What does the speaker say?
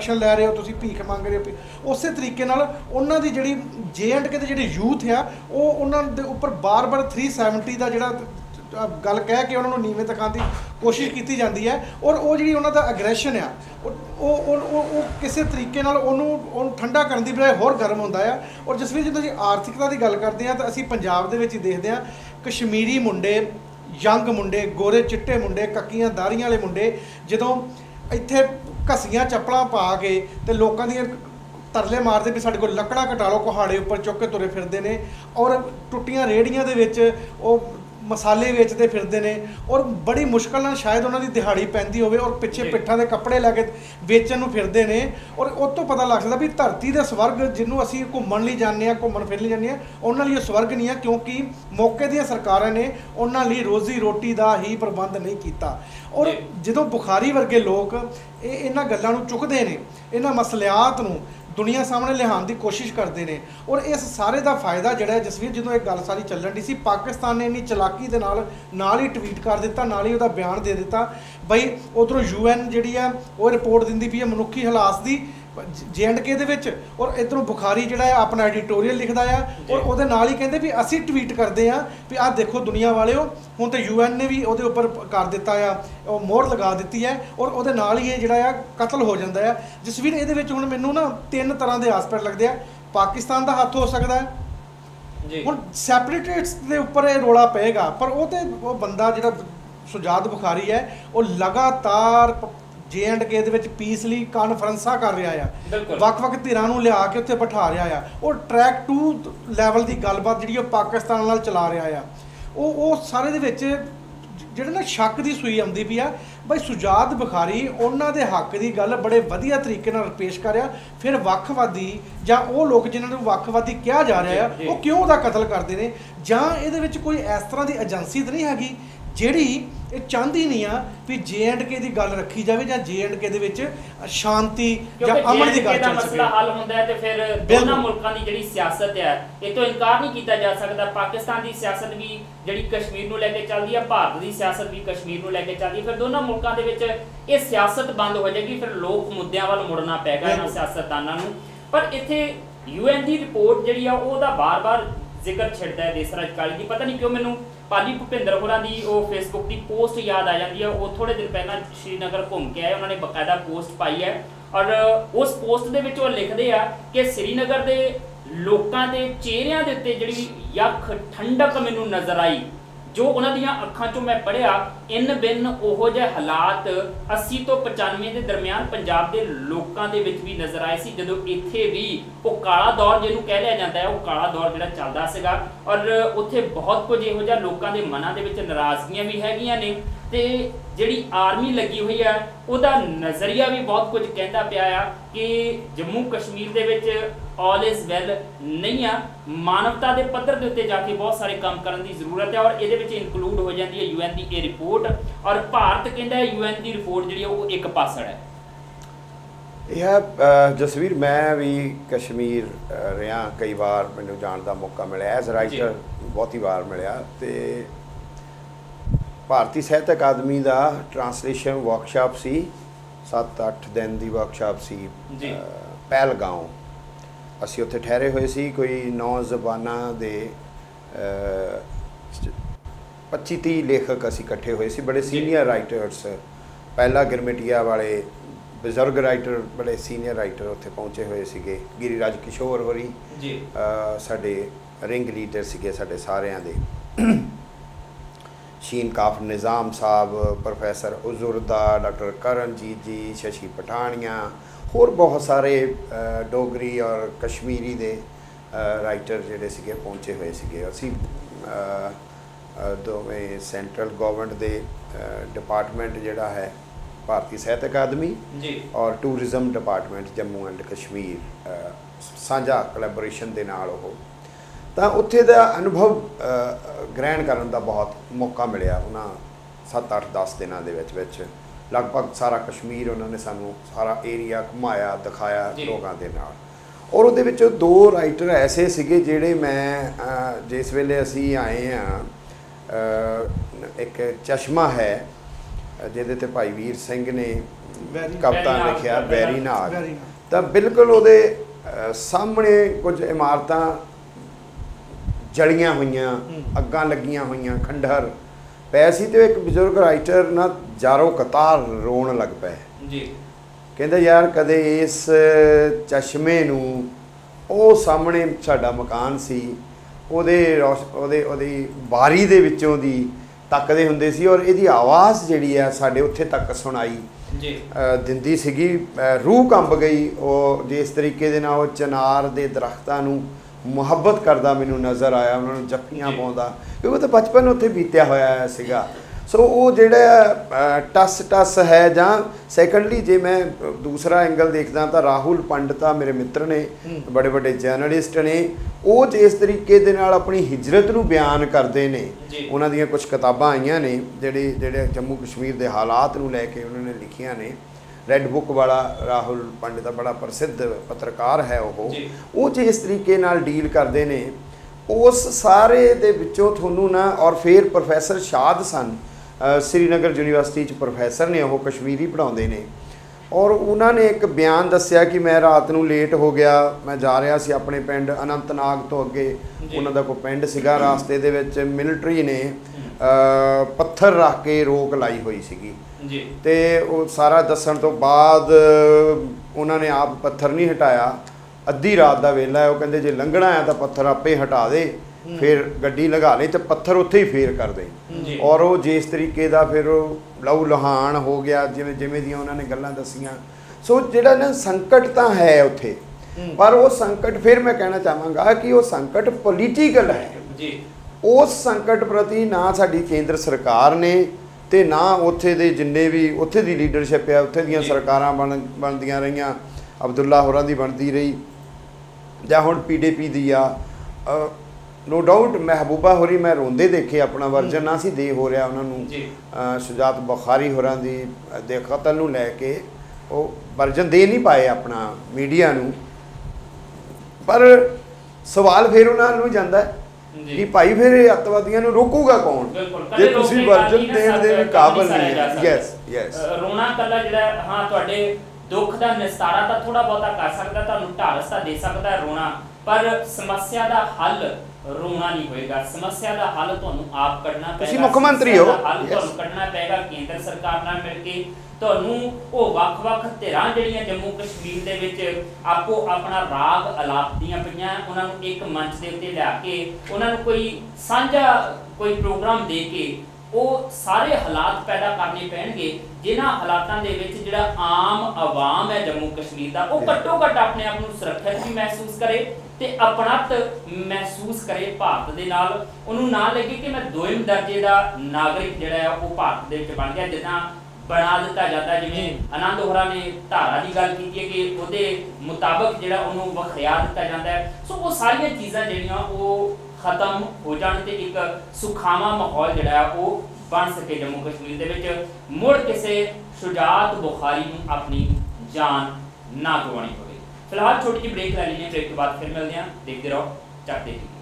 Election ਲੈ ਰਹੇ ਹੋ, ਤੁਸੀਂ ਭੀਖ ਮੰਗ ਰਹੇ ਹੋ, ਭੀ- ਉਸੇ ਤਰੀਕੇ ਨਾਲ ਉਹਨਾਂ ਦੀ ਜਿਹੜੀ ਜੇ ਐਂਡ ਕੇ ਦੇ ਜਿਹੜੇ ਯੂਥ ਆ, ਉਹ ਉਹਨਾਂ ਦੇ ਉੱਪਰ ਬਾਰ-ਬਾਰ 370 ਦਾ ਜਿਹੜਾ ਗੱਲ ਕਹਿ ਕੇ ਉਹਨਾਂ ਨੂੰ ਨੀਵੇਂ ਤੱਕਣ ਦੀ ਕੋਸ਼ਿਸ਼ ਕੀਤੀ ਜਾਂਦੀ ਹੈ ਔਰ ਉਹ ਜਿਹੜੀ ਉਹਨਾਂ ਦਾ ਐਗਰੈਸ਼ਨ ਆ, ਉਹ ਉਹ, ਉਹ- ਉਹ ਉਹ ਕਿਸੇ ਤਰੀਕੇ ਨਾਲ ਉਹਨੂੰ ਉਹਨੂੰ ਠੰਡਾ ਕਰਨ ਦੀ ਬਜਾਏ ਹੋਰ ਗਰਮ ਹੁੰਦਾ ਆ ਔਰ ਜਿਸ ਵਿੱਚ ਜਦੋਂ ਅਸੀਂ ਆਰਥਿਕਤਾ ਦੀ ਗੱਲ ਕਰਦੇ ਆ ਤਾਂ ਅਸੀਂ ਪੰਜਾਬ ਦੇ ਵਿੱਚ ਹੀ ਦੇਖਦੇ ਆ ਕਸ਼ਮੀਰੀ ਮੁੰਡੇ, ਯੰਗ ਮੁੰਡੇ, ਗੋਰੇ ਚਿੱਟੇ ਮੁੰਡੇ, ਕੱਕੀਆਂ ਦਾੜੀਆਂ ਵਾਲੇ ਮੁੰਡੇ, ਜਦੋਂ ਇੱਥੇ ਘਸੀਆਂ ਚੱਪਲਾਂ ਪਾ ਕੇ ਤੇ ਲੋਕਾਂ ਦੀਆਂ ਤਰਲੇ ਮਾਰਦੇ ਵੀ ਸਾਡੇ ਕੋਲ ਲੱਕੜਾਂ ਕਟਾ ਲਓ, ਕੁਹਾੜੇ ਉੱਪਰ ਚੁੱਕ ਕੇ ਤੁਰੇ ਫਿਰਦੇ ਨੇ ਔਰ ਟੁੱਟੀਆਂ ਰੇੜੀਆਂ ਦੇ ਵਿੱਚ ਉਹ ਮਸਾਲੇ ਵੇਚਦੇ ਫਿਰਦੇ ਨੇ ਔਰ ਬੜੀ ਮੁਸ਼ਕਲ ਨਾਲ ਸ਼ਾਇਦ ਉਹਨਾਂ ਦੀ ਦਿਹਾੜੀ ਪੈਂਦੀ ਹੋਵੇ ਔਰ ਪਿੱਛੇ। ਪਿੱਠਾਂ ਦੇ ਕੱਪੜੇ ਲੈ ਕੇ ਵੇਚਣ ਨੂੰ ਫਿਰਦੇ ਨੇ ਔਰ ਉਹ ਤੋਂ ਪਤਾ ਲੱਗ ਸਕਦਾ ਵੀ ਧਰਤੀ ਦੇ ਸਵਰਗ ਜਿਹਨੂੰ ਅਸੀਂ ਘੁੰਮਣ ਲਈ ਜਾਂਦੇ ਆ ਘੁੰਮਣ ਫਿਰ ਲਈ ਜਾਂਦੇ ਆ ਉਹਨਾਂ ਲਈ ਉਹ ਸਵਰਗ ਨਹੀਂ ਆ ਕਿਉਂਕਿ ਮੌਕੇ ਦੀਆਂ ਸਰਕਾਰਾਂ ਨੇ ਉਹਨਾਂ ਲਈ ਰੋਜ਼ੀ ਰੋਟੀ ਦਾ ਹੀ ਪ੍ਰਬੰਧ ਨਹੀਂ ਕੀਤਾ ਔਰ। ਜਦੋਂ ਬੁਖਾਰੀ ਵਰਗੇ ਲੋਕ ਇਹ ਇਹਨਾਂ ਗੱਲਾਂ ਨੂੰ ਚੁੱਕਦੇ ਨੇ ਇਹਨਾਂ ਮਸਲਿਆਤ ਨੂੰ ਦੁਨੀਆ ਸਾਹਮਣੇ ਲਿਆਉਣ ਦੀ ਕੋਸ਼ਿਸ਼ ਕਰਦੇ ਨੇ। ਔਰ ਇਸ ਸਾਰੇ ਦਾ ਫਾਇਦਾ ਜਿਹੜਾ ਹੈ, ਜਸਵੀਰ, ਜਦੋਂ ਇਹ ਗੱਲ ਸਾਰੀ ਚੱਲਣ ਦੀ ਸੀ, ਪਾਕਿਸਤਾਨ ਨੇ ਇੰਨੀ ਚਲਾਕੀ ਦੇ ਨਾਲ ਨਾਲ ਹੀ ਟਵੀਟ ਕਰ ਦਿੱਤਾ, ਨਾਲ ਹੀ ਉਹਦਾ ਬਿਆਨ ਦੇ ਦਿੱਤਾ। ਬਈ, ਉਧਰੋਂ ਯੂਐਨ ਜਿਹੜੀ ਆ ਉਹ ਰਿਪੋਰਟ ਦਿੰਦੀ ਪਈ ਹੈ ਮਨੁੱਖੀ ਹਾਲਾਤ ਦੀ। ਕੇ ਦੇ ਵਿੱਚ ਔਰ ਇਧਰੋਂ ਬੁਖਾਰੀ ਜਿਹੜਾ ਹੈ ਆਪਣਾ ਐਡੀਟੋਰੀਅਲ ਲਿਖਦਾ ਆ। ਔਰ ਉਹਦੇ ਨਾਲ ਹੀ ਕਹਿੰਦੇ ਵੀ ਅਸੀਂ ਟਵੀਟ ਕਰਦੇ ਆ ਵੀ ਆਹ ਦੇਖੋ ਦੁਨੀਆ ਵਾਲਿਓ ਹੁਣ ਤੇ ਯੂਐਨ ਨੇ ਵੀ ਉਹਦੇ ਉੱਪਰ ਕਰ ਦਿੱਤਾ ਆ ਉਹ ਮੋਹਰ ਲਗਾ ਦਿੱਤੀ ਹੈ ਔਰ ਉਹਦੇ ਨਾਲ ਹੀ ਇਹ ਜਿਹੜਾ ਆ ਕਤਲ ਹੋ ਜਾਂਦਾ ਆ। ਜਸਵੀਰ ਇਹਦੇ ਵਿੱਚ ਹੁਣ ਮੈਨੂੰ ਨਾ ਤਿੰਨ ਤਰ੍ਹਾਂ ਦੇ ਆਸਪੈਕਟ ਲੱਗਦੇ ਆ। ਪਾਕਿਸਤਾਨ ਦਾ ਹੱਥ ਹੋ ਸਕਦਾ ਹੈ। ਜੀ। ਹੁਣ ਸੈਪਰੇਟਿਸਟ ਦੇ ਉੱਪਰ ਇਹ ਰੋਲਾ ਪਏਗਾ ਪਰ ਉਹ ਤੇ ਉਹ ਬੰਦਾ ਜਿਹੜਾ ਸੁਜਾਤ ਬੁਖਾਰੀ ਹੈ ਉਹ ਲਗਾਤਾਰ ਜੇ ਐਂਡ ਕੇ ਦੇ ਵਿੱਚ ਪੀਸ ਲਈ ਕਾਨਫਰੰਸਾਂ ਕਰ ਰਿਹਾ ਆ। ਵੱਖ-ਵੱਖ ਧਿਰਾਂ ਨੂੰ ਲਿਆ ਕੇ ਉੱਥੇ ਬਿਠਾ ਰਿਹਾ ਆ ਉਹ ਟਰੈਕ 2 ਲੈਵਲ ਦੀ ਗੱਲਬਾਤ ਜਿਹੜੀ ਉਹ ਪਾਕਿਸਤਾਨ ਨਾਲ ਚਲਾ ਰਿਹਾ ਆ ਉਹ ਉਹ ਸਾਰੇ ਦੇ ਵਿੱਚ ਜਿਹੜੇ ਨਾ ਸ਼ੱਕ ਦੀ ਸੂਈ ਆਉਂਦੀ ਪਈ ਆ ਬਈ ਸੁਜਾਤ ਬੁਖਾਰੀ ਉਹਨਾਂ ਦੇ ਹੱਕ ਦੀ ਗੱਲ ਬੜੇ ਵਧੀਆ ਤਰੀਕੇ ਨਾਲ ਪੇਸ਼ ਕਰਿਆ ਫਿਰ ਵੱਖਵਾਦੀ ਜਾਂ ਉਹ ਲੋਕ ਜਿਨ੍ਹਾਂ ਨੂੰ ਵੱਖਵਾਦੀ ਕਿਹਾ ਜਾ ਰਿਹਾ। ਆ ਉਹ ਕਿਉਂ ਉਹਦਾ ਕਤਲ ਕਰਦੇ ਨੇ ਜਾਂ ਇਹਦੇ ਵਿੱਚ ਕੋਈ ਇਸ ਤਰ੍ਹਾਂ ਦੀ ਏਜੰਸੀ ਤਾਂ ਨਹੀਂ ਹੈਗੀ ਜਿਹੜੀ ਇਹ ਚਾਹੁੰਦੀ ਨਹੀਂ ਆ ਵੀ ਕੇ ਦੀ ਗੱਲ ਰੱਖੀ ਜਾਵੇ ਜਾਂ ਕੇ ਦੇ ਵਿੱਚ ਸ਼ਾਂਤੀ ਜਾਂ ਅਮਨ ਦੀ ਗੱਲ ਚੱਲ ਮਸਲਾ ਸਕੇ ਹੱਲ ਹੁੰਦਾ ਹੈ ਤੇ ਫਿਰ। ਦੋਨਾਂ ਮੁਲਕਾਂ ਦੀ ਜਿਹੜੀ ਸਿਆਸਤ ਹੈ ਇਹ ਤੋਂ ਇਨਕਾਰ ਨਹੀਂ ਕੀਤਾ ਜਾ ਸਕਦਾ ਪਾਕਿਸਤਾਨ ਦੀ ਸਿਆਸਤ ਵੀ ਜਿਹੜੀ ਕਸ਼ਮੀਰ ਨੂੰ ਲੈ ਕੇ ਚੱਲਦੀ ਹੈ ਭਾਰਤ ਦੀ ਸਿਆਸਤ ਵੀ ਕਸ਼ਮੀਰ ਨੂੰ ਲੈ ਕੇ ਚੱਲਦੀ ਹੈ ਫਿਰ ਦੋਨਾਂ ਮੁਲਕਾਂ ਦੇ ਵਿੱਚ ਇਹ ਸਿਆਸਤ ਬੰਦ ਹੋ ਜਾਏਗੀ ਫਿਰ ਲੋਕ ਮੁੱਦਿਆਂ ਵੱਲ ਮੁੜਨਾ ਪੈਗਾ ਇਹਨਾਂ। ਸਿਆਸਤਦਾਨਾਂ ਨੂੰ ਪਰ ਇੱਥੇ ਯੂਐਨ ਦੀ ਰਿਪੋਰਟ ਜਿਹੜੀ ਆ ਉਹਦਾ ਬਾਰ-ਬਾਰ ਜ਼ਿਕਰ ਛਿੜਦਾ ਹੈ ਦੇਸਰਾਜ ਕਾਲੀ ਦੀ। ਪਤਾ ਨਹੀਂ ਕਿਉਂ ਮੈਨੂੰ ਪਾਲੀ ਭੁਪਿੰਦਰ ਹੋਰਾਂ ਦੀ ਉਹ ਫੇਸਬੁੱਕ ਦੀ ਪੋਸਟ ਯਾਦ ਆ ਜਾਂਦੀ ਹੈ। ਉਹ ਥੋੜੇ ਦਿਨ ਪਹਿਲਾਂ ਸ਼੍ਰੀਨਗਰ ਘੁੰਮ ਕੇ ਆਏ, ਉਹਨਾਂ ਨੇ ਬਕਾਇਦਾ ਪੋਸਟ ਪਾਈ ਹੈ। ਔਰ ਉਸ ਪੋਸਟ ਦੇ ਵਿੱਚ ਉਹ ਲਿਖਦੇ ਆ ਕਿ ਸ੍ਰੀਨਗਰ ਦੇ ਲੋਕਾਂ ਦੇ ਚਿਹਰਿਆਂ ਦੇ ਉੱਤੇ ਜਿਹੜੀ ਯੱਖ ਠੰਡਕ ਮੈਨੂੰ ਨਜ਼ਰ ਆਈ, ਜੋ ਉਹਨਾਂ ਦੀਆਂ ਅੱਖਾਂ 'ਚੋਂ ਮੈਂ ਪੜਿਆ ਇਨ ਬਿਨ ਉਹੋ ਜਿਹੇ ਹਾਲਾਤ 80 ਤੋਂ 95 ਦੇ ਦਰਮਿਆਨ ਪੰਜਾਬ ਦੇ ਲੋਕਾਂ ਦੇ ਵਿੱਚ ਵੀ ਨਜ਼ਰ ਆਏ ਸੀ, ਜਦੋਂ ਇੱਥੇ ਵੀ ਉਹ ਕਾਲਾ ਦੌਰ ਜਿਹਨੂੰ ਕਹਿ ਲਿਆ ਜਾਂਦਾ ਹੈ, ਉਹ ਕਾਲਾ ਦੌਰ ਜਿਹੜਾ ਚੱਲਦਾ ਸੀਗਾ ਔਰ ਉੱਥੇ ਬਹੁਤ ਕੁਝ ਇਹੋ ਜਿਹਾ ਲੋਕਾਂ ਦੇ ਮਨਾਂ ਦੇ ਵਿੱਚ ਨਾਰਾਜ਼ਗੀਆਂ ਵੀ ਹੈਗੀਆਂ ਨੇ ਤੇ ਜਿਹੜੀ ਆਰਮੀ ਲੱਗੀ ਹੋਈ ਆ ਉਹਦਾ ਨਜ਼ਰੀਆ ਵੀ ਬਹੁਤ ਕੁਝ ਕਹਿੰਦਾ ਪਿਆ ਆ ਕਿ ਜੰਮੂ ਕਸ਼ਮੀਰ ਦੇ ਵਿੱਚ ਆਲ ਇਜ਼ ਵੈਲ ਨਹੀਂ ਆ, ਮਾਨਵਤਾ ਦੇ ਪੱਧਰ ਦੇ ਉੱਤੇ ਜਾ ਕੇ ਬਹੁਤ ਸਾਰੇ ਕੰਮ ਕਰਨ ਦੀ ਜ਼ਰੂਰਤ ਹੈ ਔਰ ਇਹਦੇ ਵਿੱਚ ਇਨਕਲੂਡ ਹੋ ਜਾਂਦੀ ਹੈ ਯੂਐਨ ਦੀ ਇਹ ਰਿਪੋਰਟ ਔਰ ਭਾਰਤ ਕਹਿੰਦਾ ਯੂਐਨ ਦੀ ਰਿਪੋਰਟ ਜਿਹੜੀ ਉਹ ਇੱਕ ਪਾਸੜ ਹੈ। ਇਹ ਜਸਵੀਰ ਮੈਂ ਵੀ ਕਸ਼ਮੀਰ ਰਿਹਾ। ਕਈ ਵਾਰ ਮੈਨੂੰ ਜਾਣ ਦਾ ਮੌਕਾ ਮਿਲਿਆ। ਐਜ਼ ਰਾਈਟਰ ਬਹੁਤੀ ਵਾਰ ਮਿਲਿਆ। ਤੇ ਭਾਰਤੀ ਸਾਹਿਤ ਅਕਾਦਮੀ ਦਾ ਟਰਾਂਸਲੇਸ਼ਨ ਵਰਕਸ਼ਾਪ ਸੀ। 7-8 ਦਿਨ ਦੀ ਵਰਕਸ਼ਾਪ ਸੀ ਜੀ। ਪਹਿਲਗਾਉਂ। ਅਸੀਂ ਉੱਥੇ ਠਹਿਰੇ ਹੋਏ ਸੀ। ਕੋਈ ਨੌ ਜ਼ਬਾਨਾਂ ਦੇ 25-30 ਲੇਖਕ ਅਸੀਂ ਇਕੱਠੇ ਹੋਏ ਸੀ ਬੜੇ। ਸੀਨੀਅਰ ਰਾਈਟਰਸ ਪਹਿਲਾ ਗਿਰਮਿਟੀਆ ਵਾਲੇ ਬਜ਼ੁਰਗ ਰਾਈਟਰ ਬੜੇ ਸੀਨੀਅਰ ਰਾਈਟਰ ਉੱਥੇ ਪਹੁੰਚੇ ਹੋਏ ਸੀਗੇ ਗਿਰੀਰਾਜ ਕਿਸ਼ੋਰ ਹੋਰੀ ਜੀ। ਸਾਡੇ ਰਿੰਗ ਲੀਡਰ ਸੀਗੇ ਸਾਡੇ ਸਾਰਿਆਂ ਦੇ। ਸ਼ੀਨ ਕਾਫ ਨਿਜ਼ਾਮ ਸਾਹਿਬ ਪ੍ਰੋਫੈਸਰ ਉਜ਼ੁਰਦਾ ਡਾਕਟਰ ਕਰਨਜੀਤ ਜੀ ਸ਼ਸ਼ੀ ਪਠਾਣੀਆਂ ਹੋਰ ਬਹੁਤ ਸਾਰੇ ਡੋਗਰੀ ਔਰ ਕਸ਼ਮੀਰੀ ਦੇ ਰਾਈਟਰ ਜਿਹੜੇ ਸੀਗੇ ਪਹੁੰਚੇ ਹੋਏ ਸੀਗੇ। ਅਸੀਂ ਦੋਵੇਂ ਸੈਂਟਰਲ ਗਵਰਨਮੈਂਟ ਦੇ ਡਿਪਾਰਟਮੈਂਟ ਜਿਹੜਾ ਹੈ ਭਾਰਤੀ ਸਾਹਿਤ ਅਕਾਦਮੀ ਜੀ। ਔਰ tourism department Jammu and Kashmir ਸਾਂਝਾ ਕੋਲੈਬੋਰੇਸ਼ਨ ਦੇ ਨਾਲ ਉਹ। ਤਾਂ ਉੱਥੇ ਦਾ ਅਨੁਭਵ ਗ੍ਰਹਿਣ ਕਰਨ ਦਾ ਬਹੁਤ ਮੌਕਾ ਮਿਲਿਆ ਉਹਨਾਂ 7-8 10 ਦਿਨਾਂ ਦੇ ਵਿੱਚ ਵਿੱਚ। ਲਗਭਗ ਸਾਰਾ ਕਸ਼ਮੀਰ ਉਹਨਾਂ ਨੇ ਸਾਨੂੰ ਸਾਰਾ ਏਰੀਆ ਘੁਮਾਇਆ ਦਿਖਾਇਆ। ਲੋਕਾਂ ਦੇ ਨਾਲ। ਔਰ ਉਹਦੇ ਵਿੱਚ ਦੋ ਰਾਈਟਰ ਐਸੇ ਸੀਗੇ ਜਿਹੜੇ ਮੈਂ ਜਿਸ ਵੇਲੇ ਅਸੀਂ ਆਏ ਆ ਇੱਕ ਚਸ਼ਮਾ ਹੈ ਜਿਹਦੇ ਤੇ ਭਾਈ ਵੀਰ ਸਿੰਘ ਨੇ ਕਵਿਤਾ ਲਿਖਿਆ ਵੈਰੀ ਨਾਗ। ਤਾਂ ਬਿਲਕੁਲ ਉਹਦੇ ਸਾਹਮਣੇ ਕੁਝ ਇਮਾਰਤਾਂ ਜਲੀਆਂ ਹੋਈਆਂ। ਅੱਗਾਂ ਲੱਗੀਆਂ ਹੋਈਆਂ ਖੰਡਰ ਪਏ ਸੀ ਤੇ ਇੱਕ ਬਜ਼ੁਰਗ ਰਾਈਟਰ ਨਾ ਜਾਰੋ ਕਤਾਰ ਰੋਣ ਲੱਗ ਪਏ ਜੀ। ਕਹਿੰਦਾ ਯਾਰ ਕਦੇ ਇਸ ਚਸ਼ਮੇ ਨੂੰ ਉਹ ਸਾਹਮਣੇ ਸਾਡਾ ਮਕਾਨ ਸੀ ਉਹਦੇ ਉਹਦੇ ਉਹਦੀ ਬਾਰੀ ਦੇ ਵਿੱਚੋਂ ਦੀ ਤੱਕਦੇ ਹੁੰਦੇ ਸੀ ਔਰ ਇਹਦੀ ਆਵਾਜ਼ ਜਿਹੜੀ ਆ ਸਾਡੇ ਉੱਥੇ ਤੱਕ ਸੁਣਾਈ। ਜੀ। ਦਿੰਦੀ ਸੀਗੀ। ਰੂਹ ਕੰਬ ਗਈ। ਉਹ ਜਿਸ ਤਰੀਕੇ ਦੇ ਨਾਲ ਉਹ ਚਨਾਰ ਦੇ ਦਰਖਤਾਂ ਨੂੰ ਮੁਹੱਬਤ ਕਰਦਾ ਮੈਨੂੰ ਨਜ਼ਰ ਆਇਆ। ਉਹਨਾਂ ਨੂੰ ਜੱਫੀਆਂ। ਪਾਉਂਦਾ। ਕਿਉਂਕਿ ਉਹ ਤਾਂ ਬਚਪਨ ਉੱਥੇ ਬੀਤਿਆ ਹੋਇਆ ਸੀਗਾ। ਸੋ ਉਹ ਜਿਹੜਾ ਟਸ ਟਸ ਹੈ ਜਾਂ ਸੈਕੰਡਲੀ ਜੇ ਮੈਂ ਦੂਸਰਾ ਐਂਗਲ ਦੇਖਦਾ ਤਾਂ ਰਾਹੁਲ ਪੰਡਤਾ ਮੇਰੇ ਮਿੱਤਰ ਨੇ। ਬੜੇ ਵੱਡੇ ਜਰਨਲਿਸਟ ਨੇ ਉਹ ਜਿਸ ਤਰੀਕੇ ਦੇ ਨਾਲ ਆਪਣੀ ਹਿਜਰਤ ਨੂੰ ਬਿਆਨ ਕਰਦੇ ਨੇ ਜੀ। ਉਹਨਾਂ ਦੀਆਂ ਕੁਝ ਕਿਤਾਬਾਂ ਆਈਆਂ ਨੇ ਜਿਹੜੇ ਜਿਹੜੇ ਜੰਮੂ ਕਸ਼ਮੀਰ ਦੇ ਹਾਲਾਤ ਨੂੰ ਲੈ ਕੇ ਉਹਨਾਂ ਨੇ ਲਿਖੀਆਂ ਨੇ ਰੈੱਡ ਬੁੱਕ ਵਾਲਾ ਰਾਹੁਲ ਪੰਡਿਤ ਦਾ ਬੜਾ ਪ੍ਰਸਿੱਧ ਪੱਤਰਕਾਰ ਹੈ ਉਹ ਜੀ। ਉਹ ਜਿਸ ਤਰੀਕੇ ਨਾਲ ਡੀਲ ਕਰਦੇ ਨੇ ਉਸ ਸਾਰੇ ਦੇ ਵਿੱਚੋਂ ਤੁਹਾਨੂੰ ਨਾ ਔਰ ਫਿਰ ਪ੍ਰੋਫੈਸਰ ਸ਼ਾਦ ਸਨ ਸ੍ਰੀਨਗਰ ਯੂਨੀਵਰਸਿਟੀ ਚ ਪ੍ਰੋਫੈਸਰ ਨੇ ਉਹ ਕਸ਼ਮੀਰੀ ਪੜਾਉਂਦੇ ਨੇ। ਔਰ ਉਹਨਾਂ ਨੇ ਇੱਕ ਬਿਆਨ ਦੱਸਿਆ ਕਿ ਮੈਂ ਰਾਤ ਨੂੰ ਲੇਟ ਹੋ ਗਿਆ ਮੈਂ ਜਾ ਰਿਹਾ ਸੀ ਆਪਣੇ ਪਿੰਡ ਅਨੰਤਨਾਗ ਤੋਂ ਅੱਗੇ। ਉਹਨਾਂ ਦਾ ਕੋਈ ਪਿੰਡ ਸੀਗਾ ਰਾਸਤੇ ਦੇ ਵਿੱਚ ਮਿਲਟਰੀ ਨੇ ਪੱਥਰ ਰੱਖ ਕੇ ਰੋਕ ਲਾਈ ਹੋਈ ਸੀਗੀ। ਜੀ। ਤੇ ਉਹ ਸਾਰਾ ਦੱਸਣ ਤੋਂ ਬਾਅਦ ਉਹਨਾਂ ਨੇ ਆਪ ਪੱਥਰ ਨਹੀਂ ਹਟਾਇਆ। ਅੱਧੀ ਰਾਤ ਦਾ ਵੇਲਾ ਹੈ ਉਹ ਕਹਿੰਦੇ ਜੇ ਲੰਘਣਾ ਹੈ ਤਾਂ ਪੱਥਰ ਆਪੇ ਹਟਾ ਦੇ। ਫਿਰ ਗੱਡੀ ਲਗਾ ਲਈ ਤੇ ਪੱਥਰ ਉੱਥੇ ਹੀ ਫੇਰ ਕਰ ਦੇ ਔਰ ਉਹ ਜਿਸ ਤਰੀਕੇ ਦਾ ਫਿਰ ਉਹ ਲਹੂ ਲਹਾਨ ਹੋ ਗਿਆ ਜਿਵੇਂ ਜਿਵੇਂ ਦੀਆਂ ਉਹਨਾਂ ਨੇ ਗੱਲਾਂ ਦੱਸੀਆਂ। ਸੋ ਜਿਹੜਾ ਨਾ ਸੰਕਟ ਤਾਂ ਹੈ ਉੱਥੇ ਹੂੰ। ਪਰ ਉਹ ਸੰਕਟ ਫਿਰ ਮੈਂ ਕਹਿਣਾ ਚਾਹਾਂਗਾ ਕਿ ਉਹ ਸੰਕਟ ਪੋਲੀਟੀਕਲ ਹੈ। ਜੀ। ਉਸ ਸੰਕਟ ਪ੍ਰਤੀ ਨਾ ਸਾਡੀ ਕੇਂਦਰ ਸਰਕਾਰ ਨੇ ਤੇ ਨਾ ਉੱਥੇ ਦੇ ਜਿੰਨੇ ਵੀ ਉੱਥੇ ਦੀ ਲੀਡਰਸ਼ਿਪ ਆ ਉੱਥੇ ਦੀਆਂ। ਸਰਕਾਰਾਂ ਬਣ ਬਣਦੀਆਂ ਰਹੀਆਂ ਅਬਦੁੱਲਾ ਹੋਰਾਂ ਦੀ ਬਣਦੀ ਰਹੀ ਜਾਂ ਹੁਣ ਪੀਡੀਪੀ ਦੀ ਆ ਨੋ ਡਾਊਟ ਮਹਿਬੂਬਾ ਹੋਰੀ ਮੈਂ ਰੋਂਦੇ ਦੇਖੇ ਆਪਣਾ ਵਰਜਨ ਨਾ ਸੀ ਦੇ ਹੋ ਰਿਹਾ ਉਹਨਾਂ ਨੂੰ। ਸ਼ੁਜਾਤ ਬੁਖਾਰੀ ਹੋਰਾਂ ਦੀ ਦੇ ਕਤਲ ਨੂੰ ਲੈ ਕੇ ਉਹ ਵਰਜਨ ਦੇ ਨਹੀਂ ਪਾਏ ਆਪਣਾ ਮੀਡੀਆ ਨੂੰ। ਪਰ ਸਵਾਲ ਫਿਰ ਉਹਨਾਂ ਨੂੰ ਜਾਂਦਾ। ਕਿ ਭਾਈ ਫਿਰ ਇਹ ਅੱਤਵਾਦੀਆਂ ਨੂੰ ਰੋਕੂਗਾ ਕੌਣ? ਜੇ ਤੁਸੀਂ ਵਰਜਨ ਦੇਣ ਦੇ ਕਾਬਲ ਨਹੀਂ। ਯੈਸ ਯੈਸ ਰੋਣਾ ਕੱਲਾ ਜਿਹੜਾ ਹਾਂ ਤੁਹਾਡੇ ਦੁੱਖ ਦਾ ਨਿਸਤਾਰਾ ਤਾਂ ਥੋੜਾ ਬਹੁਤਾ ਕਰ ਸਕਦਾ ਤੁਹਾਨੂੰ ਢਾਲਸ ਤਾਂ ਦੇ ਸਕਦਾ ਰੋਣਾ ਪਰ ਸਮੱਸਿਆ ਦਾ ਹੱਲ ਰੋਣਾ ਨਹੀਂ ਹੋਏਗਾ ਸਮੱਸਿਆ ਦਾ ਹੱਲ ਤੁਹਾਨੂੰ ਆਪ ਕੱਢਣਾ ਪਏਗਾ ਤੁਸੀਂ ਮੁੱਖ ਮੰਤਰੀ ਹੋ। ਹੱਲ. ਤੁਹਾਨੂੰ ਕੱਢਣਾ ਪਏਗਾ ਕੇਂਦਰ ਸਰਕਾਰ ਨਾਲ ਮਿਲ ਕੇ ਤੁਹਾਨੂੰ ਉਹ ਵੱਖ-ਵੱਖ ਧਿਰਾਂ ਜਿਹੜੀਆਂ ਜੰਮੂ ਕਸ਼ਮੀਰ ਦੇ ਵਿੱਚ ਆਪੋ ਆਪਣਾ ਰਾਗ ਅਲਾਪਦੀਆਂ ਪਈਆਂ ਉਹਨਾਂ ਨੂੰ ਇੱਕ ਮੰਚ ਦੇ ਉੱਤੇ ਲਿਆ ਕੇ ਉਹਨਾਂ ਨੂੰ ਕੋਈ ਸਾਂਝਾ ਕੋਈ ਪ੍ਰੋਗਰਾਮ ਦੇ ਕੇ ਉਹ ਸਾਰੇ ਹਾਲਾਤ ਪੈਦਾ ਕਰਨੇ ਪੈਣਗੇ ਜਿਨ੍ਹਾਂ ਹਾਲਾਤਾਂ ਦੇ ਵਿੱਚ ਜਿਹੜਾ ਆਮ ਆਵਾਮ ਹੈ ਜੰਮੂ ਕਸ਼ਮੀਰ ਦਾ ਉਹ ਘੱਟੋ ਘੱਟ ਆਪਣੇ ਆਪ ਨੂੰ ਸੁਰੱਖਿਅਤ ਵੀ ਮਹਿਸੂਸ ਕਰੇ ਤੇ ਆਪਣਤ ਮਹਿਸੂਸ ਕਰੇ ਭਾਰਤ ਦੇ ਨਾਲ। ਉਹਨੂੰ ਨਾ ਲੱਗੇ ਕਿ ਮੈਂ ਦੋਇਮ ਦਰਜੇ ਦਾ ਨਾਗਰਿਕ ਜਿਹੜਾ ਹੈ ਉਹ ਭਾਰਤ ਦੇ ਵਿੱਚ ਬਣ ਗਿਆ ਜਿੱਦਾਂ ਬਣਾ ਦਿੱਤਾ ਜਾਂਦਾ। ਜਿਵੇਂ ਆਨੰਦ ਹੋਰਾਂ ਨੇ ਧਾਰਾ ਦੀ ਗੱਲ ਕੀਤੀ ਹੈ ਕਿ ਉਹਦੇ ਮੁਤਾਬਕ ਜਿਹੜਾ ਉਹਨੂੰ ਵਖਰਿਆ ਦਿੱਤਾ ਜਾਂਦਾ ਹੈ। ਸੋ ਉਹ ਸਾਰੀਆਂ ਚੀਜ਼ਾਂ ਜਿਹੜੀਆਂ ਉਹ ਖਤਮ ਹੋ ਜਾਣ ਤੇ ਇੱਕ ਸੁਖਾਵਾਂ ਮਾਹੌਲ ਜਿਹੜਾ ਹੈ ਉਹ ਬਣ ਸਕੇ ਜੰਮੂ ਕਸ਼ਮੀਰ ਦੇ ਵਿੱਚ। ਮੁੜ ਕਿਸੇ ਸ਼ੁਜਾਤ ਬੁਖਾਰੀ ਨੂੰ ਆਪਣੀ ਜਾਨ ਨਾ ਗਵਾਉਣੀ ਪਵੇ। ਫਿਲਹਾਲ ਛੋਟੀ ਜਿਹੀ ਬ੍ਰੇਕ ਲੈ ਲੈਂਦੇ ਹਾਂ ਬ੍ਰੇਕ ਤੋਂ ਬਾਅਦ ਫਿਰ ਮਿਲਦੇ ਹਾਂ। ਦੇਖਦੇ ਰਹੋ ਚੱਕਦੇ ਰਹੋ।